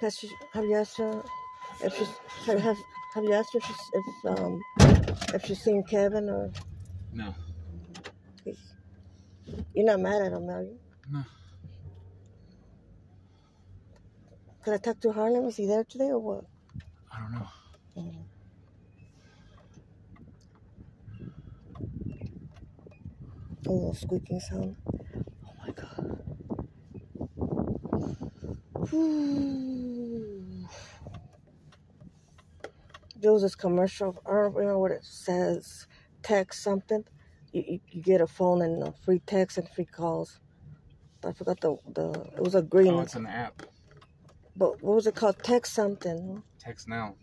Has she, have you asked her if she's have, have, you asked her if she's if um if she's seen Kevin or no? You're not mad at him, are you? No. Could I talk to Harlan? Was he there today or what? I don't know. Little squeaking sound. Oh my god. There was this commercial. I don't remember what it says. Text something. You, you, you get a phone and uh, free text and free calls. I forgot the the. It was a green. Oh, it's an app. but what was it called? Text something. TextNow.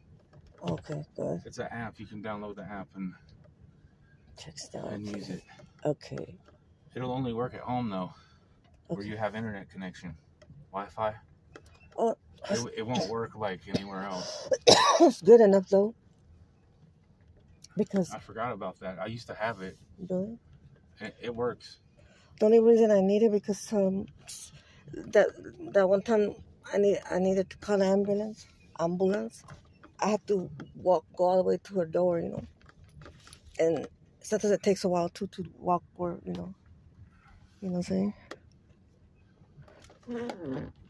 Okay, good. It's an app. You can download the app and, Text and out. use it. Okay. It'll only work at home though, where you have internet connection, Wi-Fi. Oh, It, it won't work like anywhere else. it's good enough though. Because I forgot about that. I used to have it. really, It, it works. the only reason I need it because um that that one time I need I needed to call an ambulance ambulance. I had to walk go all the way to her door, you know. And sometimes it takes a while too to walk where, you know. You know what I'm saying? Hmm.